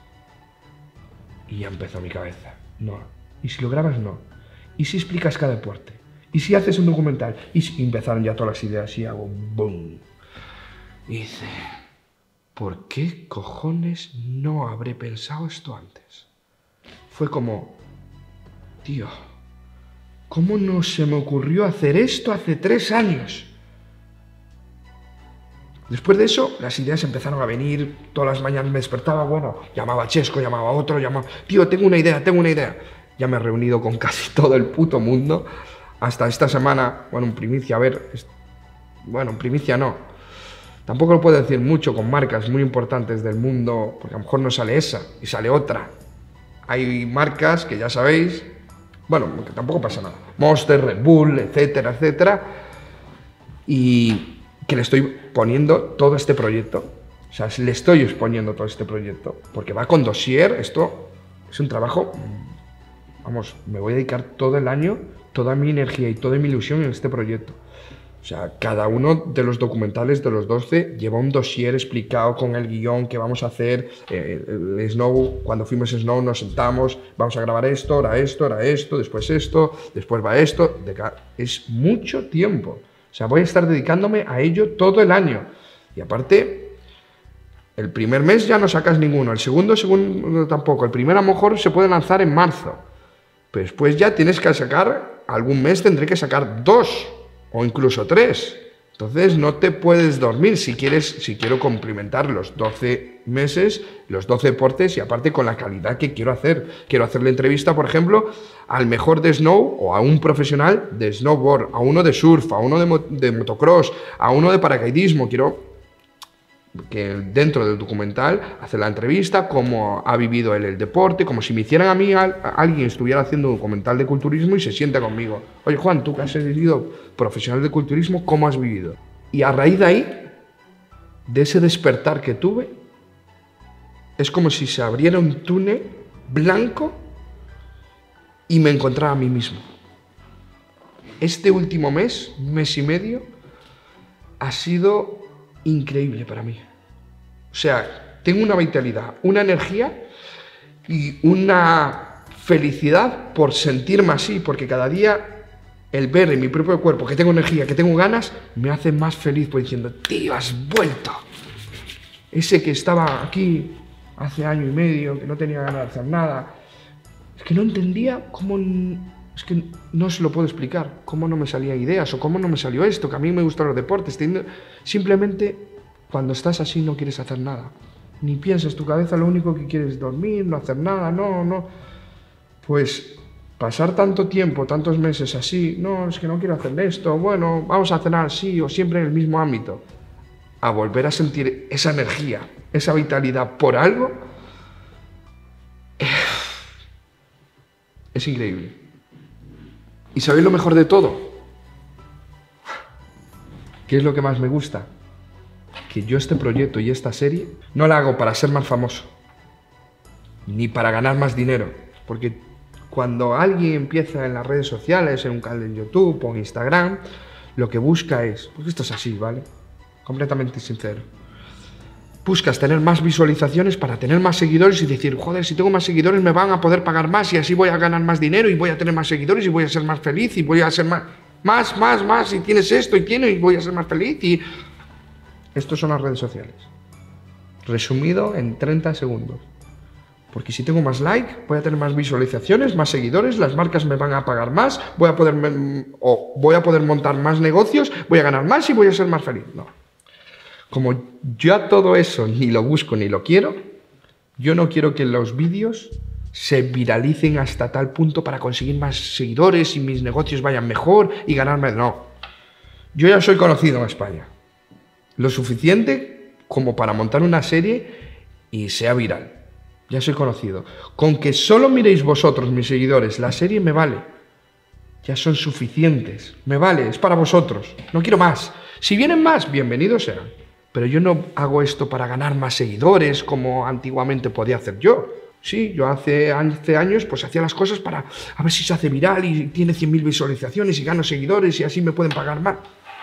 Speaker 1: Y ya empezó mi cabeza. No, y si lo grabas, no. Y si explicas cada deporte. Y si haces un documental. Y empezaron ya todas las ideas y hago boom. Y dice, ¿por qué cojones no habré pensado esto antes? Fue como, tío, ¿cómo no se me ocurrió hacer esto hace tres años? Después de eso, las ideas empezaron a venir, todas las mañanas me despertaba, bueno, llamaba a Chesco, llamaba a otro, llamaba, tío, tengo una idea, tengo una idea ya me he reunido con casi (laughs) todo el puto mundo. Hasta esta semana, bueno, en primicia, a ver, bueno, en primicia no. Tampoco lo puedo decir mucho con marcas muy importantes del mundo, porque a lo mejor no sale esa y sale otra. Hay marcas que ya sabéis, bueno, que tampoco pasa nada. Monster, Red Bull, etcétera, etcétera. Y que le estoy poniendo todo este proyecto. O sea, le estoy exponiendo todo este proyecto. Porque va con dossier, esto es un trabajo vamos, me voy a dedicar todo el año, toda mi energía y toda mi ilusión en este proyecto. O sea, cada uno de los documentales de los 12 lleva un dossier explicado con el guion que vamos a hacer. Eh, el Snow, cuando fuimos a Snow nos sentamos, vamos a grabar esto, ahora esto, ahora esto, después esto, después va esto. Es mucho tiempo. O sea, voy a estar dedicándome a ello todo el año. Y aparte, el primer mes ya no sacas ninguno, el segundo, segundo tampoco. El primero a lo mejor se puede lanzar en marzo. Pero después ya tienes que sacar, algún mes tendré que sacar dos o incluso tres. Entonces no te puedes dormir si quieres, si quiero complementar los 12 meses, los 12 deportes y aparte con la calidad que quiero hacer. Quiero hacer la entrevista, por ejemplo, al mejor de snow o a un profesional de snowboard, a uno de surf, a uno de motocross, a uno de paracaidismo. Quiero que dentro del documental hace la entrevista, cómo ha vivido él el deporte, como si me hicieran a mí alguien estuviera haciendo un documental de culturismo y se sienta conmigo. Oye Juan, tú que has sido profesional de culturismo, ¿cómo has vivido? Y a raíz de ahí, de ese despertar que tuve, es como si se abriera un túnel blanco y me encontraba a mí mismo. Este último mes, mes y medio, ha sido increíble para mí. O sea, tengo una vitalidad, una energía y una felicidad por sentirme así, porque cada día el ver en mi propio cuerpo que tengo energía, que tengo ganas, me hace más feliz, pues diciendo, tío, has vuelto. Ese que estaba aquí hace año y medio, que no tenía ganas de hacer nada, es que no entendía cómo es que no se lo puedo explicar, cómo no me salían ideas o cómo no me salió esto, que a mí me gustan los deportes. Simplemente cuando estás así no quieres hacer nada. Ni piensas tu cabeza, lo único que quieres es dormir, no hacer nada, no, no. Pues pasar tanto tiempo, tantos meses así, no, es que no quiero hacer esto, bueno, vamos a cenar, sí, o siempre en el mismo ámbito. a volver a sentir esa energía, esa vitalidad por algo, es increíble. ¿Y sabéis lo mejor de todo? ¿Qué es lo que más me gusta? Que yo este proyecto y esta serie no la hago para ser más famoso, ni para ganar más dinero, porque cuando alguien empieza en las redes sociales, en un canal de YouTube o en Instagram, lo que busca es, porque esto es así, ¿vale? Completamente sincero. Buscas tener más visualizaciones para tener más seguidores y decir, joder, si tengo más seguidores me van a poder pagar más y así voy a ganar más dinero y voy a tener más seguidores y voy a ser más feliz y voy a ser más, más, más, más y tienes esto y tienes y voy a ser más feliz y... Estos son las redes sociales. Resumido en 30 segundos. Porque si tengo más like, voy a tener más visualizaciones, más seguidores, las marcas me van a pagar más, voy a poder, o voy a poder montar más negocios, voy a ganar más y voy a ser más feliz. No. Como yo a todo eso ni lo busco ni lo quiero, yo no quiero que los vídeos se viralicen hasta tal punto para conseguir más seguidores y mis negocios vayan mejor y ganarme. No. Yo ya soy conocido en España. Lo suficiente como para montar una serie y sea viral ya soy conocido. Con que solo miréis vosotros, mis seguidores, la serie me vale. Ya son suficientes. Me vale, es para vosotros. No quiero más. Si vienen más, bienvenidos sean. Pero yo no hago esto para ganar más seguidores como antiguamente podía hacer yo. Sí, yo hace, hace años pues hacía las cosas para a ver si se hace viral y tiene 100.000 visualizaciones y gano seguidores y así me pueden pagar más.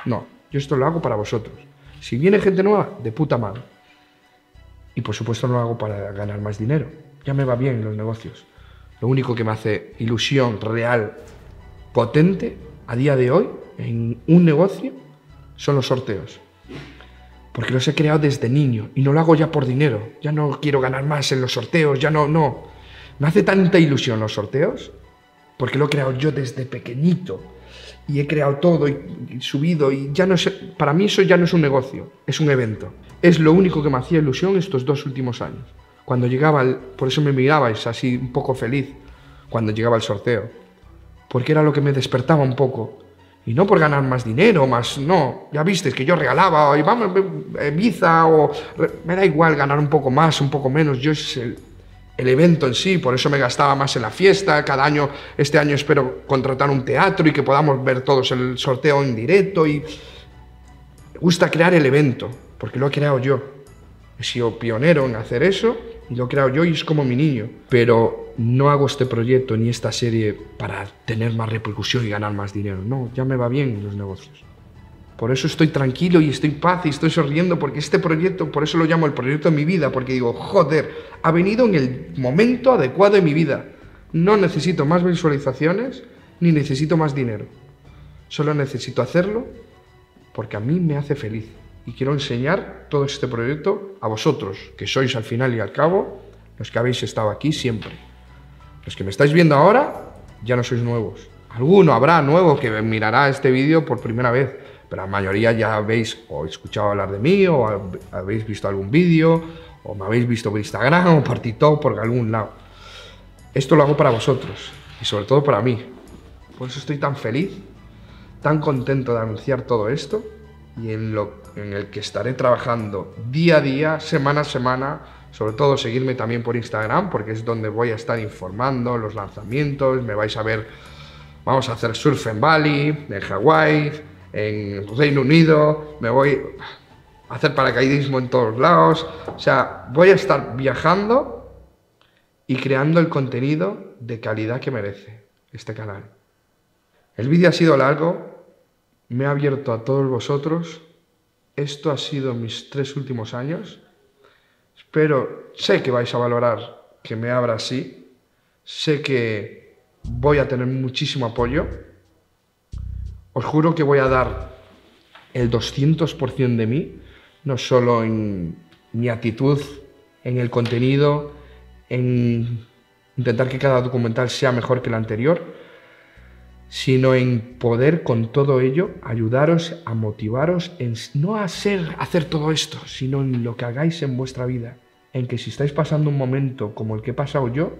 Speaker 1: No, yo esto lo hago para vosotros. Si viene gente nueva, de puta madre. Y por supuesto no lo hago para ganar más dinero. Ya me va bien en los negocios. Lo único que me hace ilusión real, potente, a día de hoy, en un negocio, son los sorteos. Porque los he creado desde niño y no lo hago ya por dinero. Ya no quiero ganar más en los sorteos, ya no, no. Me hace tanta ilusión los sorteos porque lo he creado yo desde pequeñito y he creado todo y, subido y ya no sé, para mí eso ya no es un negocio, es un evento. Es lo único que me hacía ilusión estos dos últimos años. Cuando llegaba, el, por eso me mirabais así un poco feliz cuando llegaba el sorteo, porque era lo que me despertaba un poco. Y no por ganar más dinero, más, no, ya viste que yo regalaba, y vamos, Ibiza, o me da igual ganar un poco más, un poco menos, yo es el, el evento en sí, por eso me gastaba más en la fiesta, cada año, este año espero contratar un teatro y que podamos ver todos el sorteo en directo. Y me gusta crear el evento, porque lo he creado yo. He sido pionero en hacer eso y lo he creado yo y es como mi niño. Pero no hago este proyecto ni esta serie para tener más repercusión y ganar más dinero. No, ya me va bien en los negocios. Por eso estoy tranquilo y estoy en paz y estoy sonriendo porque este proyecto, por eso lo llamo el proyecto de mi vida, porque digo, joder, ha venido en el momento adecuado de mi vida. No necesito más visualizaciones ni necesito más dinero. Solo necesito hacerlo porque a mí me hace feliz. Y quiero enseñar todo este proyecto a vosotros, que sois al final y al cabo los que habéis estado aquí siempre. Los que me estáis viendo ahora ya no sois nuevos. Alguno habrá nuevo que mirará este vídeo por primera vez pero la mayoría ya habéis o escuchado hablar de mí, o habéis visto algún vídeo, o me habéis visto por Instagram, o por TikTok, por algún lado. Esto lo hago para vosotros, y sobre todo para mí. Por eso estoy tan feliz, tan contento de anunciar todo esto, y en, lo, en el que estaré trabajando día a día, semana a semana, sobre todo seguirme también por Instagram, porque es donde voy a estar informando los lanzamientos, me vais a ver, vamos a hacer surf en Bali, en Hawái, en Reino Unido, me voy a hacer paracaidismo en todos lados. O sea, voy a estar viajando y creando el contenido de calidad que merece este canal. El vídeo ha sido largo, me ha abierto a todos vosotros. Esto ha sido mis tres últimos años. Espero, sé que vais a valorar que me abra así. Sé que voy a tener muchísimo apoyo os juro que voy a dar el 200% de mí, no solo en mi actitud, en el contenido, en intentar que cada documental sea mejor que el anterior, sino en poder con todo ello ayudaros a motivaros en no hacer, hacer todo esto, sino en lo que hagáis en vuestra vida, en que si estáis pasando un momento como el que he pasado yo,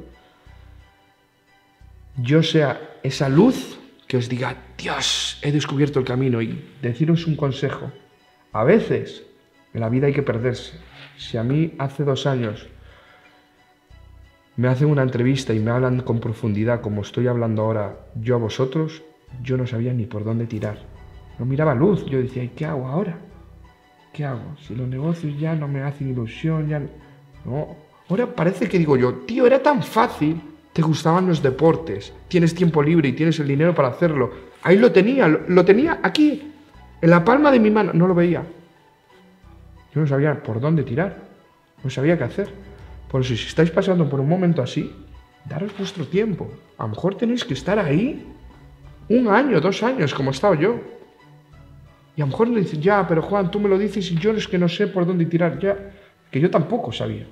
Speaker 1: yo sea esa luz que os diga, Dios, he descubierto el camino y deciros un consejo. A veces En la vida hay que perderse. Si a mí hace dos años me hacen una entrevista y me hablan con profundidad como estoy hablando ahora yo a vosotros, yo no sabía ni por dónde tirar. No miraba luz, yo decía, ¿y qué hago ahora? ¿Qué hago? Si los negocios ya no me hacen ilusión, ya no. Ahora parece que digo yo, tío, era tan fácil. Te gustaban los deportes, tienes tiempo libre y tienes el dinero para hacerlo. Ahí lo tenía, lo, tenía aquí, en la palma de mi mano. No lo veía. Yo no sabía por dónde tirar, no sabía qué hacer. Por eso, si estáis pasando por un momento así, daros vuestro tiempo. A lo mejor tenéis que estar ahí un año, dos años, como he estado yo. Y a lo mejor le dices, ya, pero Juan, tú me lo dices y yo es que no sé por dónde tirar, ya, que yo tampoco sabía.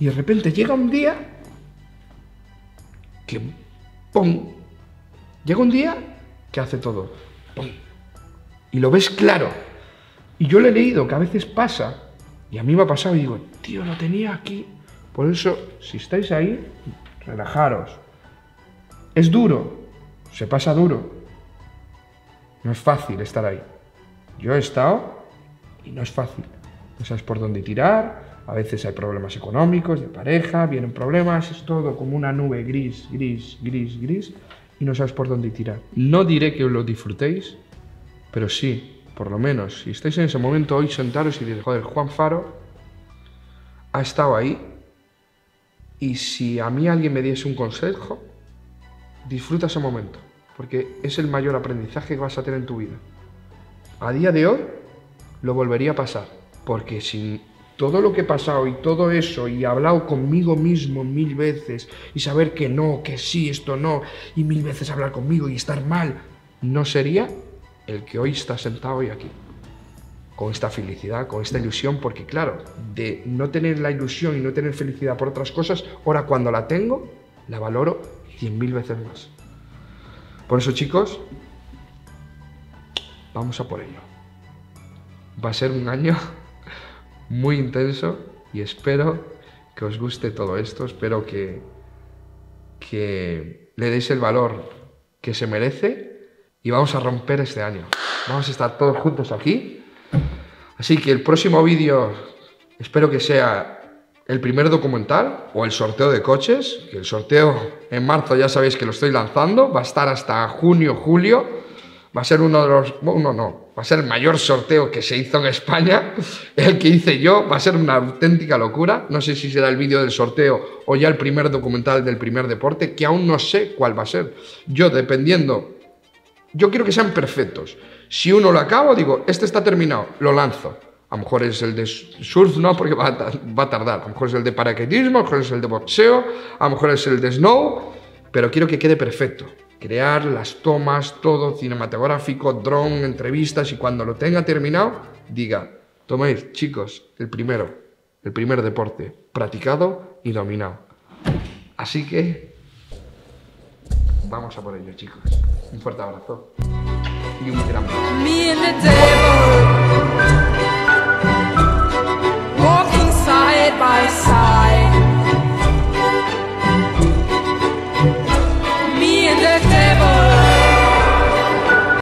Speaker 1: Y de repente llega un día que, ¡pum! Llega un día que hace todo, ¡pum! Y lo ves claro. Y yo le he leído que a veces pasa, y a mí me ha pasado y digo, tío, lo tenía aquí. Por eso, si estáis ahí, relajaros. Es duro, se pasa duro. No es fácil estar ahí. Yo he estado y no es fácil. No sabes por dónde tirar, a veces hay problemas económicos, de pareja, vienen problemas, es todo como una nube gris, gris, gris, gris, y no sabes por dónde tirar. No diré que lo disfrutéis, pero sí, por lo menos, si estáis en ese momento hoy sentaros y diréis, joder, Juan Faro ha estado ahí, y si a mí alguien me diese un consejo, disfruta ese momento, porque es el mayor aprendizaje que vas a tener en tu vida. A día de hoy lo volvería a pasar, porque sin todo lo que he pasado y todo eso y he hablado conmigo mismo mil veces y saber que no, que sí, esto no, y mil veces hablar conmigo y estar mal, no sería el que hoy está sentado hoy aquí. Con esta felicidad, con esta ilusión, porque claro, de no tener la ilusión y no tener felicidad por otras cosas, ahora cuando la tengo, la valoro cien mil veces más. Por eso chicos, vamos a por ello. Va a ser un año (laughs) muy intenso y espero que os guste todo esto, espero que, que le deis el valor que se merece y vamos a romper este año. Vamos a estar todos juntos aquí. Así que el próximo vídeo espero que sea el primer documental o el sorteo de coches, el sorteo en marzo ya sabéis que lo estoy lanzando, va a estar hasta junio, julio, va a ser uno de los, uno no, va a ser el mayor sorteo que se hizo en España, (laughs) el que hice yo, va a ser una auténtica locura, no sé si será el vídeo del sorteo o ya el primer documental del primer deporte, que aún no sé cuál va a ser. Yo dependiendo, yo quiero que sean perfectos. Si uno lo acabo, digo, este está terminado, lo lanzo. A lo mejor es el de surf, no, porque va a, tardar. A lo mejor es el de paracaidismo, a lo mejor es el de boxeo, a lo mejor es el de snow, pero quiero que quede perfecto. Crear las tomas, todo cinematográfico, drone, entrevistas y cuando lo tenga terminado, diga, toméis, chicos, el primero, el primer deporte, practicado y dominado. Así que vamos a por ello, chicos. Un fuerte abrazo you. Me and the devil walking side by side.